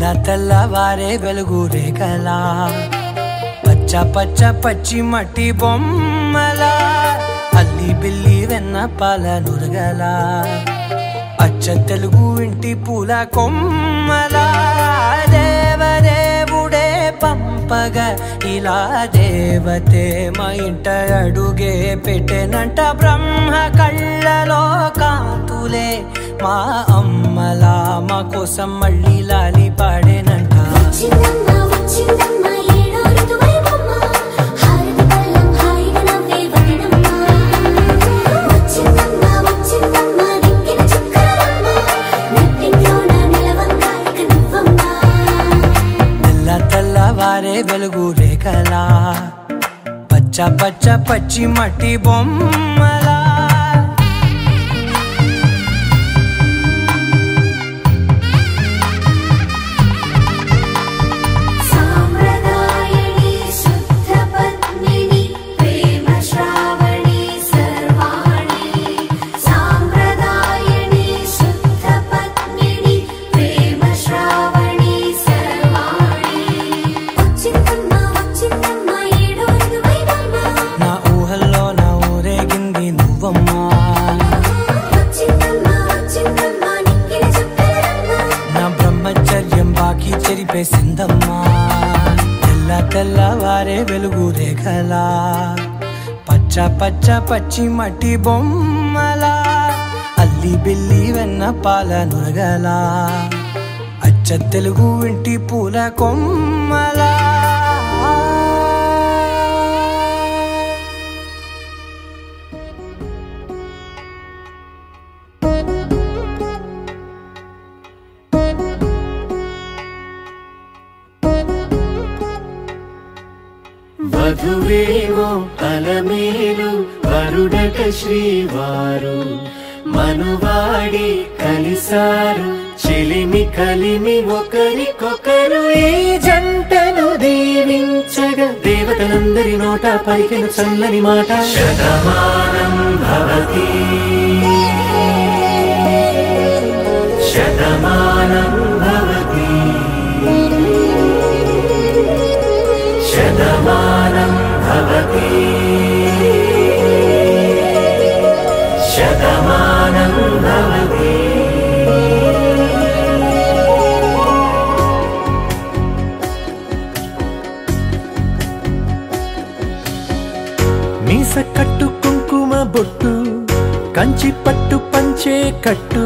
తెల్లవారే వెలుగు రేఖలా పచ్చ పచ్చ పచ్చి మట్టి బొమ్మలా. అల్లి బిల్లి వెన్న పాల నురగలా. అచ్చ తెలుగు ఇంటి పూల కొమ్మలా. పంపగ. ఇలా దేవతే మా ఇంట అడుగే పెట్టెనంట బ్రహ్మ కళ్ళలో కాంతులే. మా అమ్మలా మా కోసం మళ్ళీ లాలి పాడే నాలుగు రేఖలా. పచ్చ పచ్చ పచ్చి మట్టి బొమ్మ నా బ్రహ్మచర్యం బాకీ చెరిపేసిందమ్మా తెల్ల తెల్లవారే వెలుగు రేఖలా. పచ్చ పచ్చ పచ్చి మట్టి బొమ్మలా. అల్లి బిల్లి వెన్న పాల నురగలా. అచ్చ తెలుగు ఇంటి పూల కొమ్మలా. వధువేవో అలమేలు వరుడట శ్రీవారు. మనువాడి కలిసారు చెలిమి కలిమి ఒకరికొకరు ఈ జంటను దీవించగా దేవతలందరి నోట పలికిన చల్లని మాట. శతమానం భవతి. శతమానం శతమానం భవతి మీస కట్టు కుంకుమ బొట్టు కంచి పట్టు పంచే కట్టు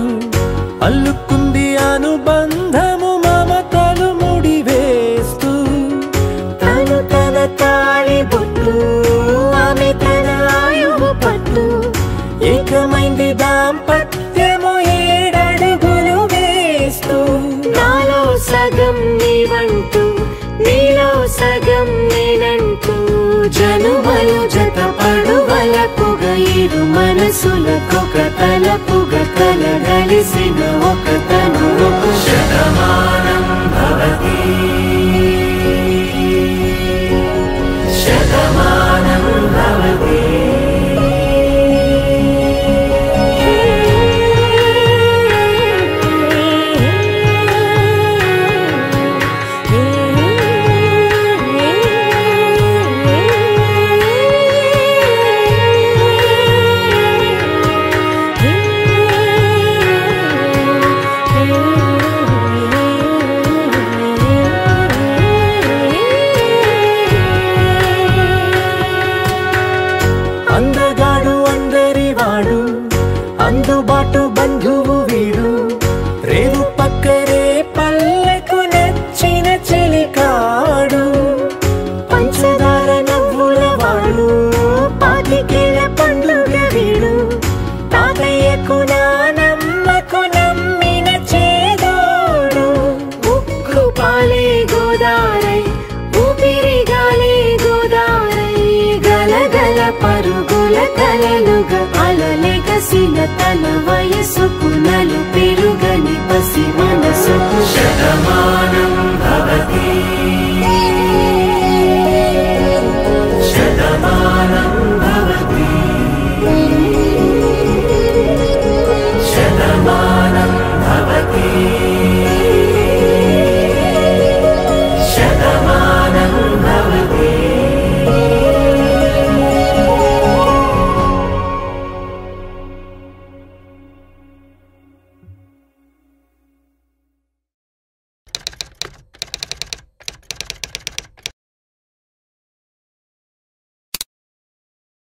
అల్లు పడువలపుగ ఇరు మనసులకొక తలపుగ కలగలిసిన ఒక తను శతమానం భవతి అలలుగా కలలుగా అలలెగసిన తన వయసుకు నలుపి